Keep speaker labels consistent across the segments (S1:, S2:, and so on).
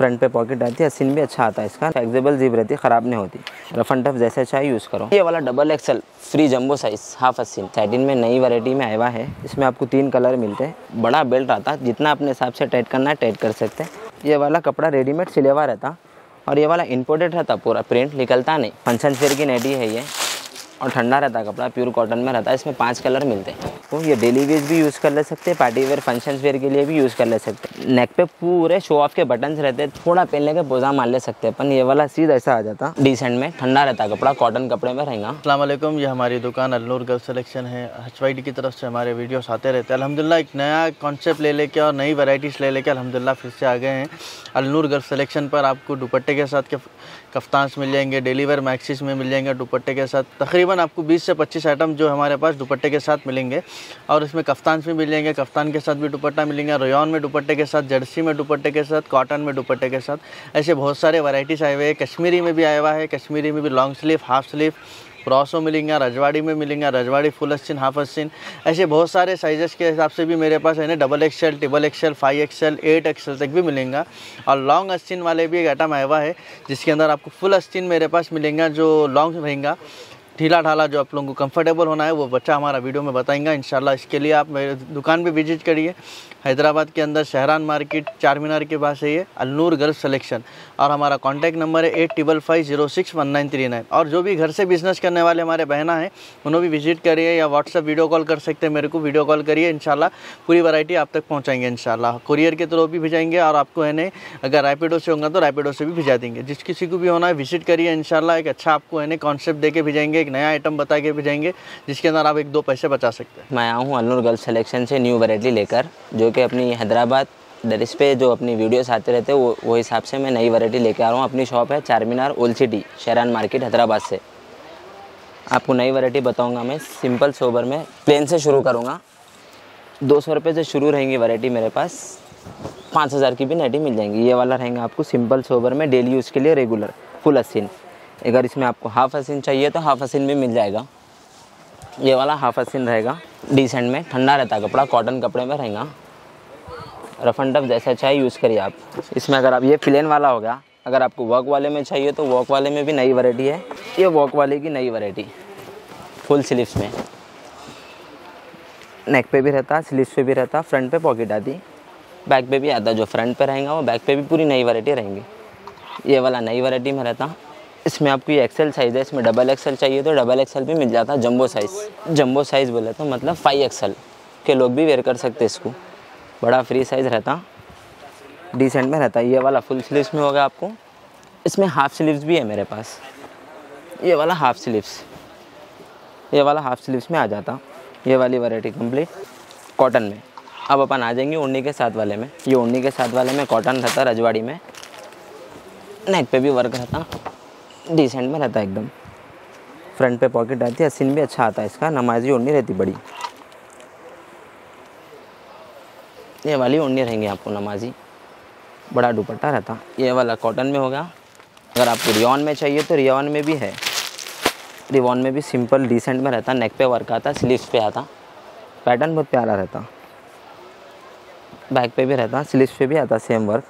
S1: Front पे pocket आती है सिन भी अच्छा आता है इसका। फ्लेक्सिबल जीप रहती है, ख़राब नहीं होती। रफ एंड टफ जैसे चाहे यूज़ करो। ये वाला double XL free jumbo size half अस्सिन satin में नई वैरायटी में आया है। इसमें आपको तीन कलर मिलते हैं। बड़ा बेल्ट आता है जितना अपने हिसाब से टाइट करना है टाइट कर सकते हैं। ये वाला कपड़ा रेडीमेड सिलेवा रहता। और ये वाला इम्पोर्टेड रहता पूरा प्रिंट निकलता नहीं। फ़ंक्शन फेयर की नेटी है ये। और ठंडा रहता है कपड़ा प्योर कॉटन में रहता है, इसमें पाँच कलर मिलते हैं। तो ये डेली वेज भी यूज़ कर ले सकते हैं पार्टी वेयर फ़ंक्शन वेयर के लिए भी यूज़ कर ले सकते हैं। नेक पे पूरे शो ऑफ़ के बटन्स रहते हैं, थोड़ा पहनने के पोजा मार ले सकते हैं, पर ये वाला सीधा ऐसा आ जाता डिसेंट में, ठंडा रहता कपड़ा कॉटन कपड़े में रहेगा।
S2: अल्लाम ये हमारी दुकान अलनूर गर्ल सिलेक्शन है। हचवाइडी की तरफ़ से हमारे वीडियोस आते रहते हैं। अल्हम्दुलिल्लाह एक नया कॉन्सेप्ट ले लेके और नई वैरायटीज़ ले लेके अलहमदिल्ला फिर से आ गए हैं। अलनूर गर्ल सिलेक्शन पर आपको दुपट्टे के साथ कफ्तान्स मिल जाएँगे डेली वेयर मैक्सिस में मिल जाएँगे दुपट्टे के साथ। तकरीबन आपको 20 से 25 आइटम जो हमारे पास दुपट्टे के साथ मिलेंगे। और इसमें कफ्तान भी मिल जाएँगे। कफ्तान के साथ भी दुपट्टा मिलेंगे। रोयन में दुपट्टे के साथ, जर्सी में दुपट्टे के साथ, कॉटन में दुपट्टे के साथ। ऐसे बहुत सारे वैराइटीज़ आए हुए हैं। कश्मीरी में भी आया हुआ है। कश्मीरी में भी लॉन्ग स्लीव हाफ़ स्लीव ब्रॉसो मिलेंगे, रजवाड़ी में मिलेंगे, रजवाड़ी फुल अस्सिन हाफ़ अस्सिन ऐसे बहुत सारे साइजेस के हिसाब से भी मेरे पास है ना double XL triple XL five XL eight XL तक भी मिलेंगे। और लॉन्ग अस्सिन वाले भी एक आइटम आया हुआ है, जिसके अंदर आपको फुल अस्सिन मेरे पास मिलेंगे, जो लॉन्ग रहेगा। ढीला ढाला जो आप लोगों को कंफर्टेबल होना है, वो बच्चा हमारा वीडियो में बताएँगा। इंशाल्लाह इसके लिए आप मेरे दुकान पे विज़िट करिए। हैदराबाद के अंदर शहरान मार्केट चार मीनार के पास है ये, अलनूर गर्ल्स सिलेक्शन और हमारा कॉन्टैक्ट नंबर है eight triple five zero six one nine three nine. और जो भी घर से बिज़नेस करने वाले हमारे बहना हैं उन्होंने भी विज़िट करिए या व्हाट्सअप वीडियो कॉल कर सकते हैं मेरे को वीडियो कॉल करिए। इनशाला पूरी वैरायटी आप तक पहुँचाएँगे इनशाला कुरियर के थ्रू भी भेजाएँगे और आपको है नहीं अगर रैपिडो से होगा तो रैपिडो से भी भिजा देंगे। जिस किसी को भी होना है विज़िट करिए इनशाला एक अच्छा आपको है नहीं कॉन्सेप्ट दे के एक नया आइटम बता के भेजेंगे, जिसके अंदर आप एक दो पैसे बचा सकते हैं।
S1: मैं आया हूँ अनूर गर्ल्स सिलेक्शन से न्यू वैरायटी लेकर, जो कि अपनी हैदराबाद दरिस पे जो अपनी वीडियोस आते रहते हैं, वो वो हिसाब से मैं नई वैरायटी लेके आ रहा हूँ। अपनी शॉप है चार मीनार सिटी शहरान मार्केट हैदराबाद से। आपको नई वैरायटी बताऊँगा मैं सिंपल सोबर में प्लेन से शुरू करूँगा। दो सौ रुपये से शुरू रहेंगी वैरायटी मेरे पास। पाँच हज़ार की भी नेटी मिल जाएँगी। ये वाला रहेंगे आपको सिंपल सोबर में डेली यूज़ के लिए रेगुलर फुल अस्सिन अगर इसमें आपको हाफ़ हसीन चाहिए तो हाफ़ हसीन भी मिल जाएगा। ये वाला हाफ़ हसीन रहेगा। डिसेंट में, ठंडा रहता है कपड़ा कॉटन कपड़े में रहेगा। रफ एंड टफ जैसा चाहिए यूज़ करिए आप। इसमें अगर आप, ये प्लेन वाला हो गया। अगर आपको वॉक वाले में चाहिए तो वॉक वाले में भी नई वैरायटी है। ये वॉक वाले की नई वैरायटी फुल स्लीव्स में। नेक पे भी रहता स्लीव्स पे भी रहता फ्रंट पे पॉकेट आती। बैक पे भी आता, जो फ्रंट पे रहेगा वो बैक पे भी पूरी नई वैरायटी रहेंगी। ये वाला नई वैरायटी में रहता। इसमें आपको ये एक्सेल साइज़ है, इसमें डबल एक्सेल चाहिए तो डबल एक्सेल भी मिल जाता है जम्बो साइज़ जम्बो साइज़ बोले तो मतलब फाइव एक्सेल के लोग भी वेयर कर सकते इसको। बड़ा फ्री साइज़ रहता। डिसेंट में रहता। ये वाला फुल स्लीव्स में होगा आपको। इसमें हाफ़ स्लीव्स भी है मेरे पास। ये वाला हाफ़ स्लीव्स ये वाला हाफ़ स्लीव्स में आ जाता। ये वाली वैरायटी कंप्लीट कॉटन में। अब अपन आ जाएँगे उन्नी के साथ वाले में। ये उन्नी के साथ वाले में कॉटन रहता रजवाड़ी में। नेक पे भी वर्क रहता। डिसेंट में रहता है एकदम। फ्रंट पे पॉकेट आती है सीन भी अच्छा आता है इसका, नमाजी ओढ़नी रहती बड़ी। ये वाली ओढ़नी रहेंगी आपको नमाजी। बड़ा दुपट्टा रहता। ये वाला कॉटन में होगा अगर आपको रियॉन में चाहिए तो रियॉन में भी है। रिवॉन में भी सिंपल डिसेंट में रहता। नेक पे वर्क आता स्लीव्स पे आता। पैटर्न बहुत प्यारा रहता। बैक पे भी रहता स्लीव्स पे भी आता सेम वर्क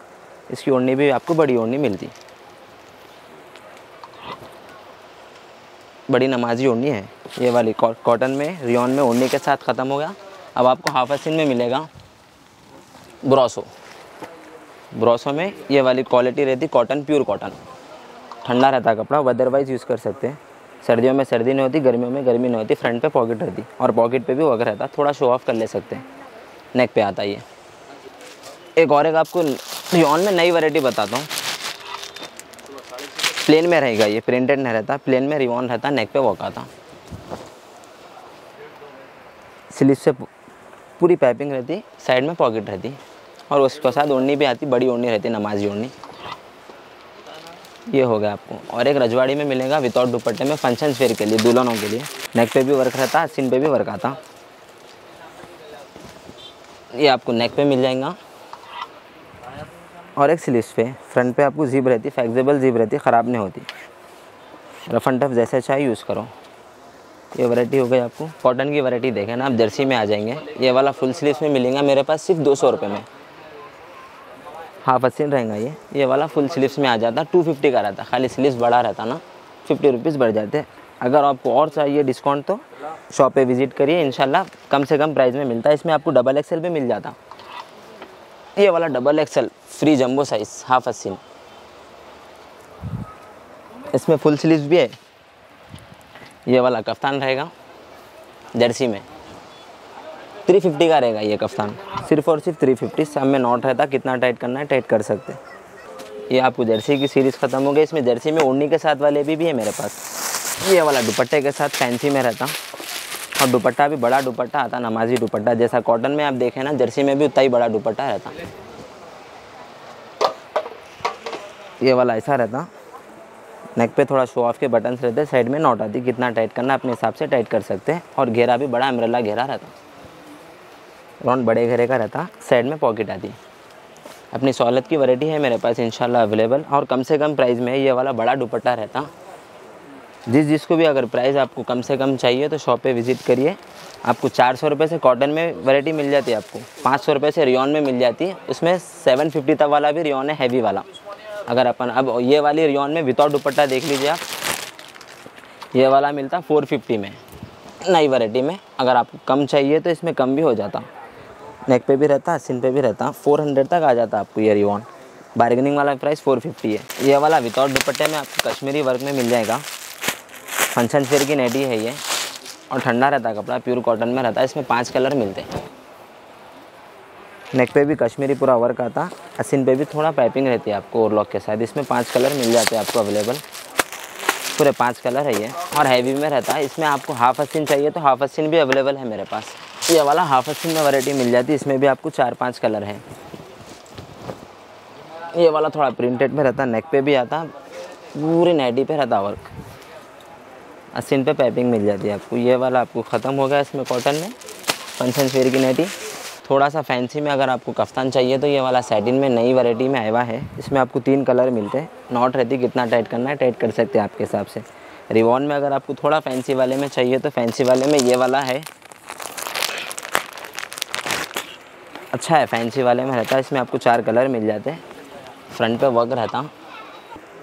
S1: इसकी ओढ़नी भी आपको बड़ी ओढ़नी मिलती। बड़ी नमाजी ओढ़नी है। ये वाली कॉटन में रियॉन में ओढ़नी के साथ ख़त्म हो गया। अब आपको हाफ़ हसीन में मिलेगा ब्रॉसो ब्रॉसो में ये वाली क्वालिटी रहती कॉटन प्योर कॉटन ठंडा रहता कपड़ा अदरवाइज़ यूज़ कर सकते हैं। सर्दियों में सर्दी नहीं होती, गर्मियों में गर्मी नहीं होती फ्रंट पे पॉकेट रहती। और पॉकेट पे भी वर्क रहता, थोड़ा शो ऑफ़ कर ले सकते हैं। नेक पे आता ये। एक और एक आपको रियॉन में नई वैरायटी बताता हूँ। प्लेन में रहेगा ये, प्रिंटेड नहीं रहता, प्लेन में रिवॉन रहता नेक पे वॉक आता। स्लीव से पूरी पाइपिंग रहती साइड में पॉकेट रहती, और उसके साथ ओढ़नी भी आती, बड़ी ओढ़नी रहती, नमाजी ओढ़नी। ये हो गया आपको। और एक रजवाड़ी में मिलेगा विदाउट दुपट्टे में फ़ंक्शन फेयर के लिए, दुल्हनों के लिए। नेक पे भी वर्क रहता सिन पे भी वर्क आता। ये आपको नेक पे मिल जाएगा। और एक स्लीव्स पे फ्रंट पे आपको जीप रहती फ्लेक्सिबल जीप रहती, ख़राब नहीं होती। रफ एंड टफ जैसे चाहे यूज़ करो। ये वैरायटी हो गई आपको। कॉटन की वैरायटी देखें ना, आप जर्सी में आ जाएँगे। ये वाला फुल स्लीव्स में मिलेगा मेरे पास सिर्फ़ दो सौ रुपये में। हाफ़ अस्सीन रहेगा ये। ये वाला फुल स्लीव्स में आ जाता टू फिफ्टी का रहता। खाली स्लीव्स बड़ा रहता ना फिफ्टी रुपीज़ बढ़ जाते। अगर आपको और चाहिए डिस्काउंट तो शॉप पे विज़िट करिए। इंशाल्लाह कम से कम प्राइस में मिलता। है इसमें आपको डबल एक्सएल भी मिल जाता। ये वाला double XL free jumbo size half अस्सीन इसमें फुल स्लीव्स भी है। ये वाला कफ्तान रहेगा जर्सी में। 350 का रहेगा ये कफ्तान। सिर्फ़ और सिर्फ़ 350 सब में नॉट रहता कितना टाइट करना है टाइट कर सकते ये आपको जर्सी की सीरीज़ ख़त्म हो गई। इसमें जर्सी में ओढ़नी के साथ वाले भी, भी है मेरे पास। ये वाला दुपट्टे के साथ फैंसी में रहता। और दुपट्टा भी बड़ा दुपट्टा आता, नमाजी दुपट्टा, जैसा कॉटन में आप देखें ना, जर्सी में भी उतना ही बड़ा दुपट्टा रहता। ये वाला ऐसा रहता। नेक पे थोड़ा शो ऑफ़ के बटन्स रहते साइड में नॉट आती, कितना टाइट करना अपने हिसाब से टाइट कर सकते हैं। और घेरा भी बड़ा अम्ब्रेला घेरा रहता। राउंड बड़े घेरे का रहता साइड में पॉकेट आती। अपनी सहूलत की वैरायटी है मेरे पास इंशाल्लाह अवेलेबल और कम से कम प्राइस में ये वाला बड़ा दुपट्टा रहता। जिस जिसको भी अगर प्राइस आपको कम से कम चाहिए तो शॉप पे विज़िट करिए। आपको चार सौ रुपये से कॉटन में वैरायटी मिल जाती है आपको। पाँच सौ रुपये से रियोन में मिल जाती है। उसमें सेवन फिफ्टी तक वाला भी रियोन है हैवी वाला। अगर अपन अब ये वाली रियोन में विदाउट दुपट्टा देख लीजिए आप, ये वाला मिलता फोर फिफ्टी में, नई वैरायटी में। अगर आपको कम चाहिए तो इसमें कम भी हो जाता। नेक पे भी रहता सिन पे भी रहता। फोर हंड्रेड तक आ जाता आपको ये रिवॉन बार्गेनिंग वाला प्राइस फोर फिफ्टी है। ये वाला विदाउट दुपट्टे में आपको कश्मीरी वर्क में मिल जाएगा। फ़ंक्शन फेयर की नेटी है ये। और ठंडा रहता है कपड़ा प्योर कॉटन में रहता है, इसमें पाँच कलर मिलते हैं। नेक पे भी कश्मीरी पूरा वर्क आता, असिन पे भी थोड़ा पाइपिंग रहती है आपको ओवरलॉक के साथ, इसमें पाँच कलर मिल जाते हैं आपको अवेलेबल पूरे पाँच कलर है ये, और हैवी में रहता है, इसमें आपको हाफ़ असिन चाहिए तो हाफ़ असिन भी अवेलेबल है मेरे पास। ये वाला हाफ़ असिन में वैरायटी मिल जाती है, इसमें भी आपको चार पाँच कलर है। ये वाला थोड़ा प्रिंटेड में रहता नेक पे भी आता, पूरी नाइटी पे रहता वर्क अस्सीन पे पैपिंग मिल जाती है आपको। ये वाला आपको ख़त्म हो गया इसमें कॉटन में। पंचन फेयर की नाइटी थोड़ा सा फैंसी में अगर आपको कफ्तान चाहिए तो ये वाला सैटिन में नई वैरायटी में आया हुआ है। इसमें आपको तीन कलर मिलते हैं। नॉट रहती कितना टाइट करना है टाइट कर सकते हैं आपके हिसाब से। रिवॉन में अगर आपको थोड़ा फैंसी वाले में चाहिए तो फैंसी वाले में ये वाला है। अच्छा है फैंसी वाले में रहता है। इसमें आपको चार कलर मिल जाते हैं। फ्रंट पे वर्क रहता।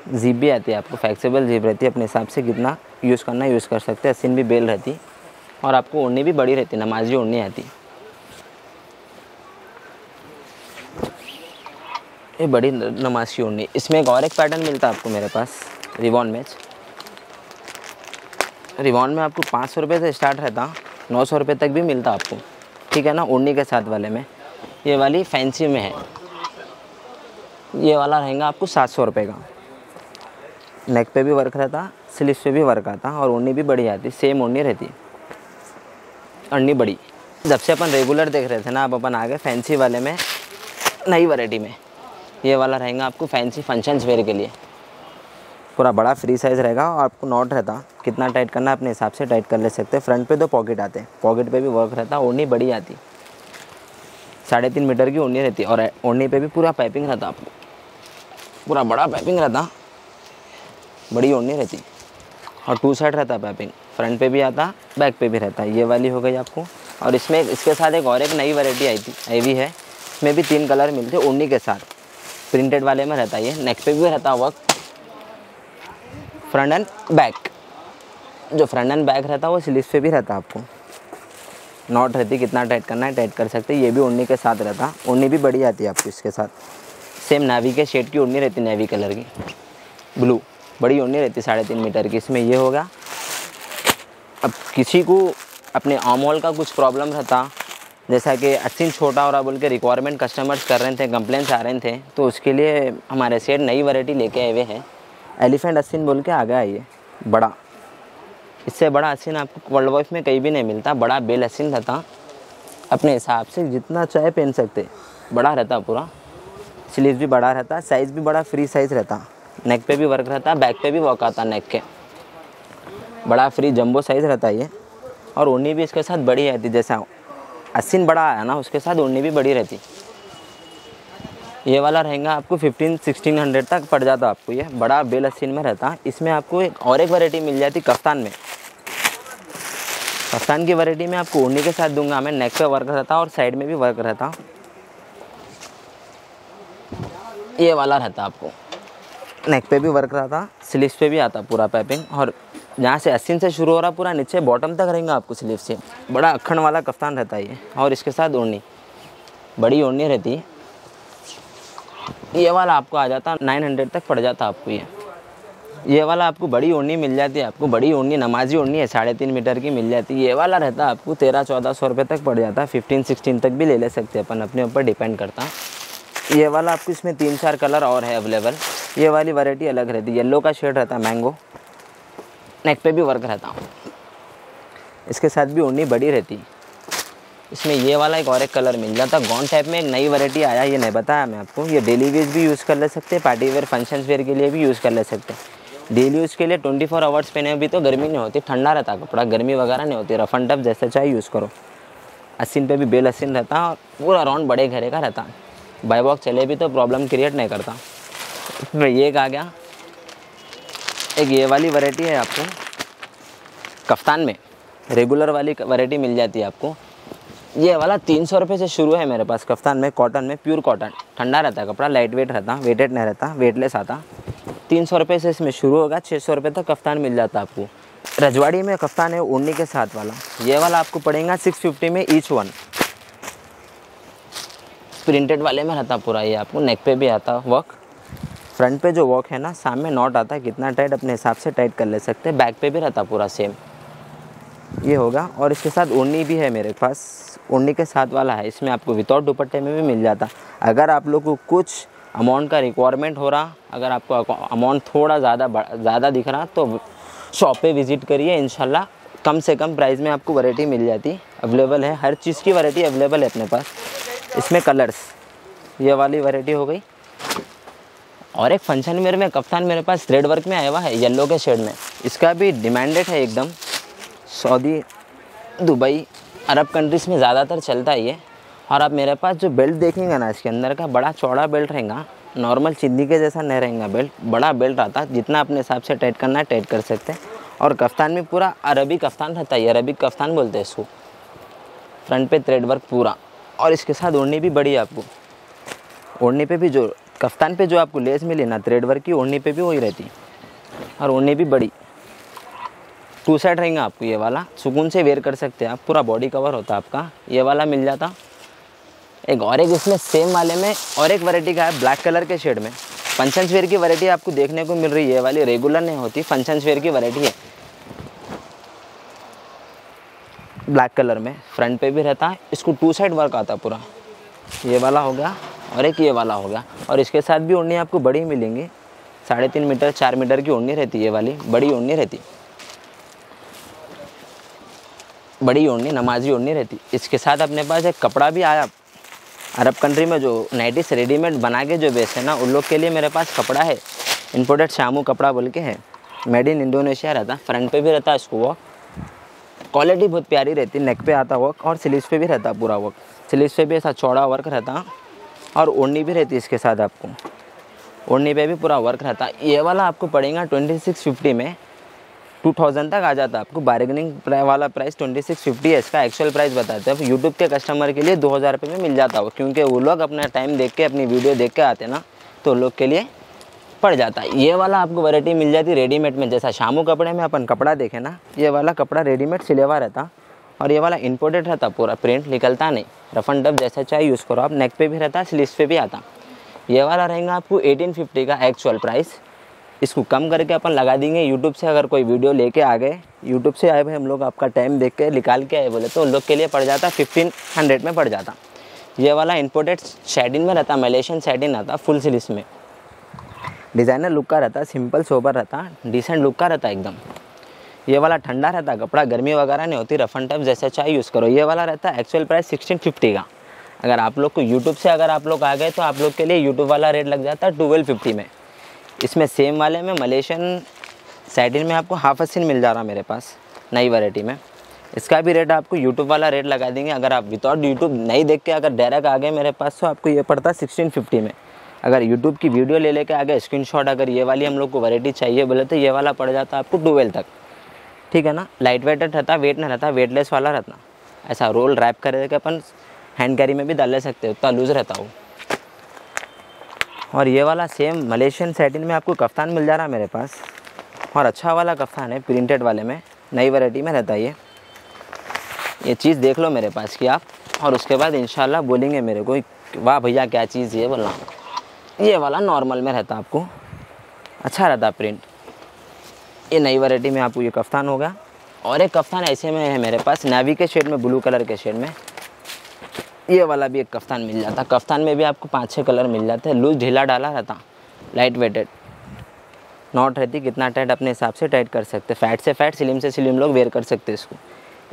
S1: जीप भी आती है आपको फ्लेक्सिबल जीप रहती है, अपने हिसाब से कितना यूज़ करना यूज़ कर सकते हैं। सिन भी बेल रहती। और आपको ओढ़नी भी बड़ी रहती, नमाजी ओढ़नी आती। ये बड़ी नमाजी ओढ़नी। इसमें एक और एक पैटर्न मिलता है आपको मेरे पास रिवॉन मैच। रिवॉन में आपको पाँच सौ रुपये से स्टार्ट रहता, नौ सौ रुपये तक भी मिलता आपको। ठीक है ना, ओढ़नी के साथ वाले में। ये वाली फैंसी में है। ये वाला रहेगा आपको सात सौ रुपये का। नेक पे भी वर्क रहता स्लीव पे भी वर्क आता और ओढ़नी भी बड़ी आती सेम ओढ़नी रहती। ओढ़नी बड़ी। जब से अपन रेगुलर देख रहे थे ना, अब अपन आ गए फैंसी वाले में, नई वैरायटी में। ये वाला रहेगा आपको फैंसी फ़ंक्शंस वेयर के लिए। पूरा बड़ा फ्री साइज़ रहेगा और आपको नॉट रहता। कितना टाइट करना अपने हिसाब से टाइट कर ले सकते हैं। फ्रंट पे दो पॉकेट आते हैं। पॉकेट पे भी वर्क रहता, ओढ़नी बड़ी आती। साढ़े तीन मीटर की ओढ़नी रहती और ओढ़नी पे भी पूरा पाइपिंग रहता आपको। पूरा बड़ा पाइपिंग रहता। बड़ी ओढ़नी रहती। और टू साइड रहता है पैपिंग फ्रंट पे भी आता बैक पे भी रहता है। ये वाली हो गई आपको। और इसमें, इसके साथ एक और एक नई वैरायटी आई थी आई भी है। इसमें भी तीन कलर मिलते हैं ओढ़नी के साथ। प्रिंटेड वाले में रहता है ये। नेक पे भी रहता वर्क फ्रंट एंड बैक जो फ्रंट एंड बैक रहता है वो स्लीव पे भी रहता आपको। नॉट रहती, कितना टाइट करना है टाइट कर सकते ये भी ओढ़नी के साथ रहता। ओढ़नी भी बड़ी आती है आपको इसके साथ। सेम नावी के शेड की ओढ़नी रहती नेवी कलर की। ब्लू बड़ी ओढ़नी रहती साढ़े तीन मीटर की। इसमें ये होगा। अब किसी को अपने आमोल का कुछ प्रॉब्लम रहता, जैसा कि अस्सी छोटा हो रहा बोल के रिक्वायरमेंट कस्टमर्स कर रहे थे कंप्लेंट्स आ रहे थे तो उसके लिए हमारे सेट नई वैरायटी लेके आए हुए हैं। एलिफेंट अस्सिन बोल के आ गया ये, बड़ा। इससे बड़ा अस्सिन आपको वर्ल्ड वाइफ में कहीं भी नहीं मिलता, बड़ा बेल अस्सिन रहता। अपने हिसाब से जितना चाहे पहन सकते, बड़ा रहता पूरा। स्लीव भी बड़ा रहता साइज़ भी बड़ा फ्री साइज़ रहता। नेक पे भी वर्क रहता है बैक पे भी वर्क आता है नेक के। बड़ा फ्री जंबो साइज़ रहता है ये। और ओढ़नी भी इसके साथ बड़ी रहती, जैसा अस्सिन बड़ा आया ना, उसके साथ ओढ़नी भी बड़ी रहती। ये वाला रहेगा आपको फिफ्टीन सिक्सटीन हंड्रेड तक पड़ जाता आपको ये। बड़ा बेल अस्सिन में रहता। इसमें आपको एक और एक वैरायटी मिल जाती कफ्तान में। कफ्तान की वैरायटी में आपको ओढ़नी के साथ दूँगा मैं। नेक पे वर्क रहता और साइड में भी वर्क रहता। ये वाला रहता आपको। नेक पे भी वर्क रहता स्लीव्स पे भी आता पूरा पैपिंग और जहाँ से अस्सीन से शुरू हो रहा पूरा, नीचे बॉटम तक रहेंगे आपको स्लीव से। बड़ा अखंड वाला कफ्तान रहता है ये। और इसके साथ ओढ़नी। बड़ी ओढ़नी रहती है। ये वाला आपको आ जाता नाइन हंड्रेड तक पड़ जाता आपको ये। ये वाला आपको बड़ी ओढ़नी मिल जाती है, आपको बड़ी ओढ़नी, नमाजी ओढ़नी है, साढ़े तीन मीटर की मिल जाती है। ये वाला रहता है आपको तेरह, चौदह सौ रुपये तक पड़ जाता है फिफ्टीन सिक्सटीन तक भी ले ले सकते हैं, अपन अपने ऊपर डिपेंड करता। ये वाला आपको इसमें तीन चार कलर और है अवेलेबल ये वाली वैरायटी अलग रहती है। येलो का शेड रहता है मैंगो नेक पे भी वर्क रहता इसके साथ भी ओढ़नी बड़ी रहती इसमें ये वाला एक और एक कलर मिल जाता गॉन टाइप में एक नई वैरायटी आया, ये नहीं बताया मैं आपको। ये डेली वेज भी यूज़ कर ले सकते हैं पार्टी वेयर फ़ंक्शन वेयर के लिए भी यूज़ कर ले सकते हैं। डेली यूज़ के लिए ट्वेंटी फोर आवर्स पहने भी तो गर्मी नहीं होती, ठंडा रहता कपड़ा, गर्मी वगैरह नहीं होती। रफ एंड टफ जैसे चाहे यूज़ करो। अस्सीन पे भी बेल अस्सीन रहता और पूरा राउंड बड़े घरे का रहता बाई वॉक चले भी तो प्रॉब्लम क्रिएट नहीं करता। इसमें ये आ गया। एक ये वाली वैरायटी है आपको। कफ्तान में रेगुलर वाली वैरायटी मिल जाती है आपको। ये वाला तीन सौ रुपये से शुरू है मेरे पास कफ्तान में कॉटन में प्योर कॉटन ठंडा रहता है कपड़ा लाइट वेट रहता वेटेड नहीं रहता वेटलेस आता। तीन सौ रुपये से इसमें शुरू होगा छः सौ रुपये तक कफ्तान मिल जाता है आपको। रजवाड़ी में कफ्तान है उड़नी के साथ वाला। ये वाला आपको पड़ेगा सिक्स फिफ्टी में ईच वन प्रिंटेड वाले में रहता पूरा, ये आपको नेक पे भी आता वर्क फ्रंट पे जो वर्क है ना, सामने नॉट आता है, कितना टाइट अपने हिसाब से टाइट कर ले सकते हैं। बैक पे भी रहता पूरा सेम ये होगा। और इसके साथ ओढ़नी भी है मेरे पास। ओढ़नी के साथ वाला है। इसमें आपको विदाउट दुपट्टे में भी मिल जाता। अगर आप लोग को कुछ अमाउंट का रिक्वायरमेंट हो रहा, अगर आपको अमाउंट थोड़ा ज़्यादा ज़्यादा दिख रहा तो शॉप पे विज़िट करिए इनशाला कम से कम प्राइस में आपको वैरायटी मिल जाती। अवेलेबल है। हर चीज़ की वैरायटी अवेलेबल है अपने पास। इसमें कलर्स ये वाली वैरायटी हो गई। और एक फ़ंक्शन मेरे में, कप्तान मेरे पास थ्रेड वर्क में आया हुआ है येलो के शेड में। इसका भी डिमांडेड है एकदम। सऊदी दुबई अरब कंट्रीज़ में ज़्यादातर चलता है ये। और आप मेरे पास जो बेल्ट देखेंगे ना, इसके अंदर का बड़ा चौड़ा बेल्ट रहेगा। नॉर्मल चिंदी के जैसा नहीं रहेगा बेल्ट बड़ा बेल्ट आता जितना अपने हिसाब से टाइट करना है टाइट कर सकते हैं। और कफ्तान में पूरा अरबी कफ्तान रहता है अरबी कफ्तान बोलते हैं इसको। फ्रंट पे थ्रेड वर्क पूरा। और इसके साथ ओढ़नी भी बड़ी है आपको। ओढ़नी पे भी जो कफ्तान पे जो आपको लेस मिली ना थ्रेड वर्क की, ओढ़नी पे भी वही रहती। और ओढ़नी भी बड़ी। टू साइड रहेंगे आपको ये वाला। सुकून से वेयर कर सकते हैं आप। पूरा बॉडी कवर होता है आपका। ये वाला मिल जाता। एक और एक इसमें सेम वाले में, और एक वैरायटी का है ब्लैक कलर के शेड में। फ़ंक्शन वेयर की वैरायटी आपको देखने को मिल रही है। ये वाली रेगुलर नहीं होती। फ़ंक्शन वेयर की वैरायटी है। ब्लैक कलर में। फ्रंट पे भी रहता। है इसको टू साइड वर्क आता पूरा। ये वाला हो गया और एक ये वाला हो गया। और इसके साथ भी ओढ़नी आपको बड़ी मिलेंगी। साढ़े तीन मीटर, चार मीटर की ओढ़नी रहती है ये वाली। बड़ी ओढ़नी रहती। बड़ी ओढ़नी नमाजी ओढ़नी रहती। इसके साथ अपने पास एक कपड़ा भी आया। अरब कंट्री में जो नाइटिस रेडीमेड बना के जो बेचते हैं ना, उन लोग के लिए मेरे पास कपड़ा है। इम्पोर्टेड शामू कपड़ा बोल के है। मेड इन इंडोनेशिया रहता। फ्रंट पे भी रहता इसको वो क्वालिटी बहुत प्यारी रहती। नेक पे आता वर्क और स्लीव्स पे भी रहता पूरा वर्क स्लीव्स पे भी ऐसा चौड़ा वर्क रहता और ओढ़नी भी रहती इसके साथ आपको। ओढ़नी पे भी पूरा वर्क रहता। ये वाला आपको पड़ेगा ट्वेंटी सिक्स फिफ्टी में। टू थाउज़ेंड तक आ जाता आपको। बार्गेनिंग वाला प्राइस ट्वेंटी सिक्स फिफ्टी है। इसका एक्चुअल प्राइस बताते हैं। यूट्यूब के कस्टमर के लिए दो हज़ार रुपये में मिल जाता हो क्योंकि वो लोग अपना टाइम देख के, अपनी वीडियो देख के आते ना तो लोग के लिए पड़ जाता। है ये वाला आपको वैरायटी मिल जाती रेडीमेड में। जैसा शामू कपड़े में अपन कपड़ा देखे ना, ये वाला कपड़ा रेडीमेड सिलेवा रहता। और ये वाला इम्पोर्टेड रहता, पूरा प्रिंट निकलता नहीं। रफ एंड डब जैसा चाहे यूज़ करो आप नेक पे भी रहता स्लीव्स पे भी आता। ये वाला रहेगा आपको 1850 का एक्चुअल प्राइस इसको कम करके अपन लगा देंगे। यूट्यूब से अगर कोई वीडियो लेके आ गए यूट्यूब से आए भाई हम लोग आपका टाइम देख के निकाल के आए बोले तो उन लोग के लिए पड़ जाता फिफ्टीन हंड्रेड में पड़ जाता। ये वाला इम्पोर्टेड शेडिन में रहता मलेशियन शेडिन आता फुल सिलिस में। डिज़ाइनर लुक का रहता सिंपल सोबर रहता डिसेंट लुक का रहता एकदम। ये वाला ठंडा रहता है कपड़ा गर्मी वगैरह नहीं होती रफ एंड टफ जैसे चाहे यूज़ करो, ये वाला रहता है एक्चुअल प्राइस सिक्सटीन फिफ्टी का। अगर आप लोग को यूट्यूब से अगर आप लोग आ गए तो आप लोग के लिए यूट्यूब वाला रेट लग जाता है ट्वेल्व फिफ्टी में। इसमें सेम वाले में मलेशियन सैटिन में आपको हाफ़ असिन मिल जा रहा मेरे पास, नई वैरायटी में। इसका भी रेट आपको यूट्यूब वाला रेट लगा देंगे। अगर आप विदाउट यूट्यूब नहीं देख के अगर डायरेक्ट आ गए मेरे पास तो आपको ये पड़ता है सिक्सटीन फिफ्टी में। अगर यूट्यूब की वीडियो ले लेके आ गए स्क्रीन अगर ये वाली हम लोग को वैरायटी चाहिए बोले तो ये वाला पड़ जाता है आपको ट्वेल्व तक। ठीक है ना? लाइट वेटेड रहता वेट नहीं रहता वेटलेस वाला रहता। ऐसा रोल रैप करके अपन हैंड कैरी में भी डाल ले सकते हो उतना लूज़ रहता हो और ये वाला सेम मलेशियन सैटिन में आपको कफ्तान मिल जा रहा है मेरे पास। और अच्छा वाला कफ्तान है प्रिंटेड वाले में, नई वैरायटी में रहता है ये। ये चीज़ देख लो मेरे पास कि आप, और उसके बाद इंशाल्लाह बोलेंगे मेरे को, वाह भैया, क्या चीज़ ये बोलना। ये वाला नॉर्मल में रहता आपको। अच्छा रहता प्रिंट ये नई वैरायटी में आपको ये कफ्तान हो गया। और एक कफ्तान ऐसे में है मेरे पास नावी के शेड में ब्लू कलर के शेड में। ये वाला भी एक कफ्तान मिल जाता। कफ्तान में भी आपको पाँच छः कलर मिल जाते हैं। लूज ढीला डाला रहता लाइट वेटेड नॉट रहती, कितना टाइट अपने हिसाब से टाइट कर सकते। फैट से फैट स्लिम से स्लिम लोग वेयर कर सकते इसको।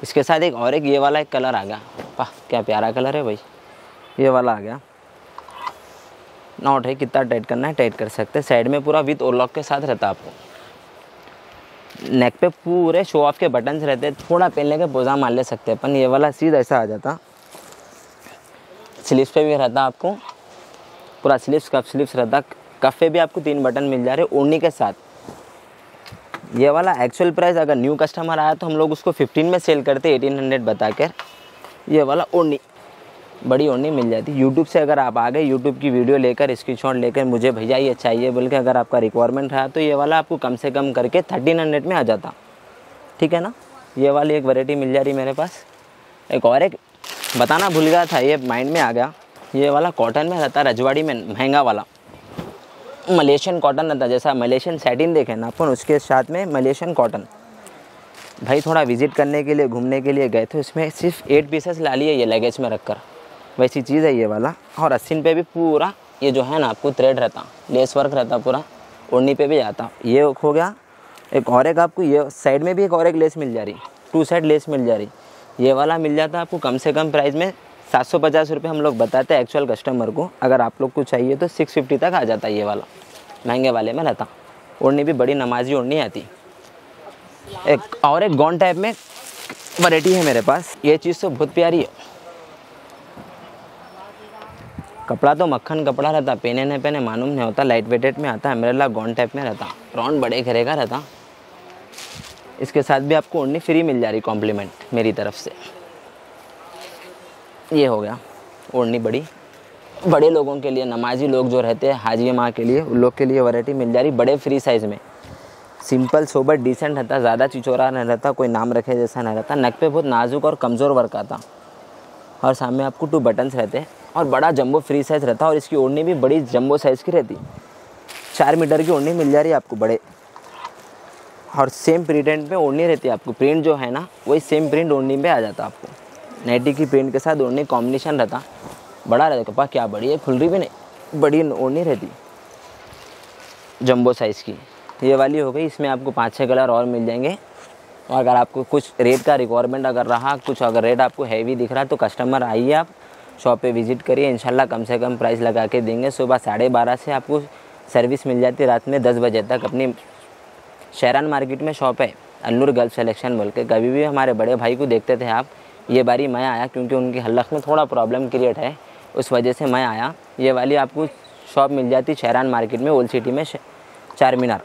S1: इसके साथ एक और एक, ये वाला एक कलर आ गया। वाह, क्या प्यारा कलर है भाई। ये वाला आ गया। नॉट है, कितना टाइट करना है टाइट कर सकते साइड में पूरा विथ ओरलॉक के साथ रहता आपको। नेक पे पूरे शो ऑफ़ के बटन्स रहते हैं, थोड़ा पहनने के पोजा मार ले सकते हैं अपन ये वाला सीध ऐसा आ जाता। स्लीव्स पे भी रहता आपको, पूरा स्लीव्स कफ स्लीव्स रहता कफ पे भी आपको तीन बटन मिल जा रहे ओढ़नी के साथ। ये वाला एक्चुअल प्राइस अगर न्यू कस्टमर आया तो हम लोग उसको 15 में सेल करते 1800 बता कर। ये वाला ओढ़नी बड़ी ओढ़नी मिल जाती। यूट्यूब से अगर आप आ गए यूट्यूब की वीडियो लेकर स्क्रीनशॉट लेकर, मुझे भैया ये चाहिए, बोल के अगर आपका रिक्वायरमेंट रहा तो ये वाला आपको कम से कम करके थर्टीन हंड्रेड में आ जाता। ठीक है ना? ये वाली एक वैरायटी मिल जा रही मेरे पास। एक और एक बताना भूल गया था, ये माइंड में आ गया। ये वाला कॉटन में रहता, रजवाड़ी में, महँगा वाला। मलेशियन कॉटन रहता, जैसा मलेशियन सेटिन देखे ना अपन, उसके साथ में मलेशियन कॉटन भाई थोड़ा विज़िट करने के लिए, घूमने के लिए गए थे, उसमें सिर्फ़ एट पीसेस ला लिए ये लगेज में रख कर वैसी चीज़ है ये वाला। और अस्सिन पे भी पूरा ये जो है ना, आपको थ्रेड रहता लेस वर्क रहता पूरा, ओढ़नी पे भी जाता। ये हो गया। एक और एक आपको ये साइड में भी एक और एक लेस मिल जा रही। टू साइड लेस मिल जा रही। ये वाला मिल जाता आपको कम से कम प्राइस में सात सौ पचास रुपये हम लोग बताते हैं एक्चुअल कस्टमर को। अगर आप लोग को चाहिए तो सिक्स फिफ्टी तक आ जाता है ये वाला। महँगे वाले में रहता। ओढ़नी भी बड़ी नमाजी ओढ़नी आती। एक और एक गॉन टाइप में वैरायटी है मेरे पास। ये चीज़ तो बहुत प्यारी है। कपड़ा तो मक्खन कपड़ा रहता, पहने पहने मालूम नहीं होता लाइट वेटेड में आता मेरे गॉन टाइप में रहता राउंड बड़े घेरे का रहता। इसके साथ भी आपको ओढ़नी फ्री मिल जा रही कॉम्प्लीमेंट मेरी तरफ़ से। ये हो गया, ओढ़नी बड़ी। बड़े लोगों के लिए, नमाजी लोग जो रहते हैं हाजी माँ के लिए, उन लोग के लिए वैरायटी मिल जा रही बड़े फ्री साइज़ में। सिंपल सोबर डिसेंट रहता, ज़्यादा चिचोरा नहीं रहता, कोई नाम रखे जैसा नहीं रहता नक पे बहुत नाजुक और कमज़ोर वर्क आता। और सामने आपको टू बटन्स रहते हैं। और बड़ा जंबो फ्री साइज़ रहता है और इसकी ओढ़नी भी बड़ी जंबो साइज़ की रहती। चार मीटर की ओढ़नी मिल जा रही है आपको बड़े। और सेम प्रिंटेंट में ओढ़नी रहती है आपको। प्रिंट जो है ना, वही सेम प्रिंट ओढ़नी पे आ जाता आपको। नाइटी की प्रिंट के साथ ओढ़नी कॉम्बिनेशन रहता। बड़ा रहता कपा क्या बड़ी है, खुल रही भी नहीं। बड़ी ओढ़नी रहती। जंबो साइज़ की। ये वाली हो गई, इसमें आपको पाँच छः कलर और मिल जाएँगे। और अगर आपको कुछ रेट का रिक्वायरमेंट अगर रहा, कुछ अगर रेट आपको हैवी दिख रहा है तो कस्टमर आइए आप। शॉप पे विज़िट करिए, इंशाल्लाह कम से कम प्राइस लगा के देंगे। सुबह साढ़े बारह से आपको सर्विस मिल जाती है, रात में दस बजे तक। अपनी शहरान मार्केट में शॉप है, अल्लूर गर्ल्स सेलेक्शन बोल के। कभी भी हमारे बड़े भाई को देखते थे आप, ये बारी मैं आया क्योंकि उनकी हल्लक में थोड़ा प्रॉब्लम क्रिएट है। उस वजह से मैं आया। ये वाली आपको शॉप मिल जाती शहरान मार्केट में, ओल्ड सिटी में चार मीनार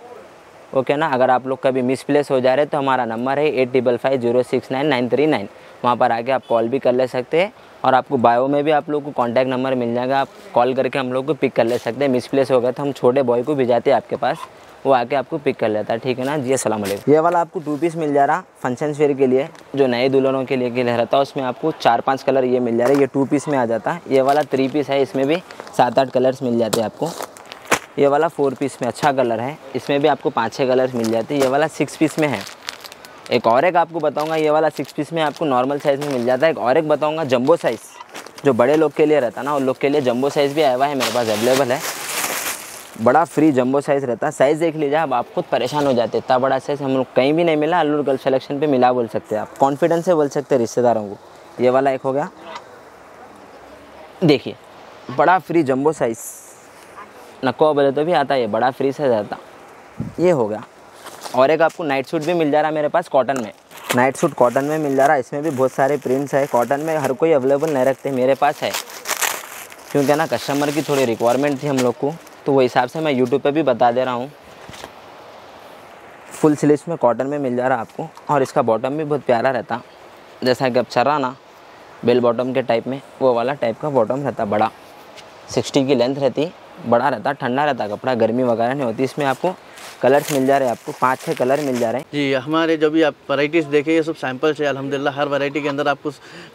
S1: ओके ना? अगर आप लोग कभी मिसप्लेस हो जा रहे तो हमारा नंबर है eight double five zero six nine nine three nine. वहाँ पर आके आप कॉल भी कर ले सकते हैं। और आपको बायो में भी आप लोग को कॉन्टैक्ट नंबर मिल जाएगा। आप कॉल करके हम लोग को पिक कर ले सकते हैं। मिसप्लेस हो गया तो हम छोटे बॉय को भिजाते हैं आपके पास। वो आके आपको पिक कर लेता है। ठीक है ना? जी असलम ये वाला आपको टू पीस मिल जा रहा फ़ंक्शन वेयर के लिए, जो नए दुल्हनों के लिए के लिए रहता है उसमें आपको चार पाँच कलर ये मिल जा रहा है। ये टू पीस में आ जाता है। ये वाला थ्री पीस है, इसमें भी सात आठ कलर्स मिल जाते हैं आपको। ये वाला फोर पीस में अच्छा कलर है। इसमें भी आपको पाँच छः कलर्स मिल जाते हैं। ये वाला सिक्स पीस में है। एक और एक आपको बताऊँगा, ये वाला सिक्स पीस में आपको नॉर्मल साइज़ में मिल जाता है। एक और एक बताऊँगा जंबो साइज़ जो बड़े लोग के लिए रहता ना, उन लोग के लिए जंबो साइज़ भी आया हुआ है, मेरे पास अवेलेबल है। बड़ा फ्री जंबो साइज़ रहता है। साइज़ देख लीजिए अब आप खुद परेशान हो जाते इतना बड़ा साइज़ हम लोग कहीं भी नहीं मिला अल्लूर गर्ल सेलेक्शन पर मिला बोल सकते हैं आप। कॉन्फिडेंस से बोल सकते हैं रिश्तेदारों को। ये वाला एक हो गया। देखिए, बड़ा फ्री जंबो साइज़ नको बोले तो भी आता है बड़ा फ्री साइज़ आता ये हो गया। और एक आपको नाइट सूट भी मिल जा रहा है मेरे पास कॉटन में। नाइट सूट कॉटन में मिल जा रहा है, इसमें भी बहुत सारे प्रिंट्स है। कॉटन में हर कोई अवेलेबल नहीं रखते, मेरे पास है। क्योंकि ना कस्टमर की थोड़ी रिक्वायरमेंट थी हम लोग को तो वो हिसाब से मैं यूट्यूब पे भी बता दे रहा हूँ। फुल स्लीव्स में कॉटन में मिल जा रहा आपको, और इसका बॉटम भी बहुत प्यारा रहता। जैसा कि अब चल रहा ना बेल बॉटम के टाइप में, वो वाला टाइप का बॉटम रहता बड़ा। सिक्सटी की लेंथ रहती, बड़ा रहता, ठंडा रहता कपड़ा, गर्मी वगैरह नहीं होती। इसमें आपको कलर्स मिल जा रहे हैं आपको, पाँच छः कलर मिल जा रहे हैं।
S2: जी, हमारे जो भी आप वैराइटीज़ देखें ये सब सैंपल्स है अलहमदिल्ला हर वैरायटी के अंदर आपको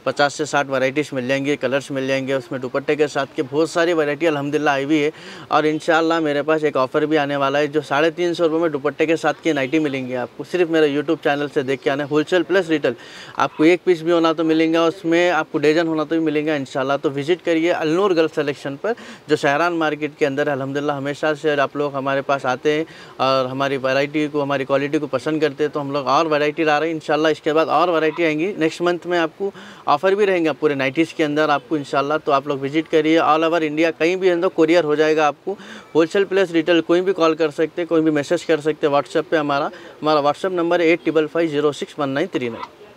S2: 50 से 60 वैराइटीज़ मिल जाएँगी, कलर्स मिल जाएँगे, उसमें दुपट्टे के साथ के बहुत सारी वैरायटी अल्हम्दुलिल्लाह आई हुई है। और इन मेरे पास एक ऑफ़र भी आने वाला है, जो साढ़े तीन सौ रुपये में दुपट्टे के साथ की नाइटी मिलेंगी आपको। सिर्फ़ मेरे यूट्यूब चैनल से देख के आने होलसेल प्लस रिटेल आपको एक पीस भी होना तो मिलेगा, उसमें आपको डजन होना तो भी मिलेगा इन तो विज़िट करिए अलनूर गर्ल सेलेक्शन पर, जो शहरान मार्केट के अंदर अलहमदिल्ला हमेशा से आप लोग हमारे पास आते हैं और हमारी वैरायटी को, हमारी क्वालिटी को पसंद करते हैं तो हम लोग और वैरायटी ला रहे हैं। इंशाल्लाह इसके बाद और वैरायटी आएँगी। नेक्स्ट मंथ में आपको ऑफ़र भी रहेंगे पूरे नाइटीज़ के अंदर आपको, इंशाल्लाह। तो आप लोग विज़िट करिए। ऑल ओवर इंडिया कहीं भी अंदर कोरियर हो जाएगा आपको। होलसेल प्लस रिटेल कोई भी कॉल कर सकते कोई भी मैसेज कर सकते व्हाट्सएप पर हमारा हमारा WhatsApp number eight triple five zero six one nine three nine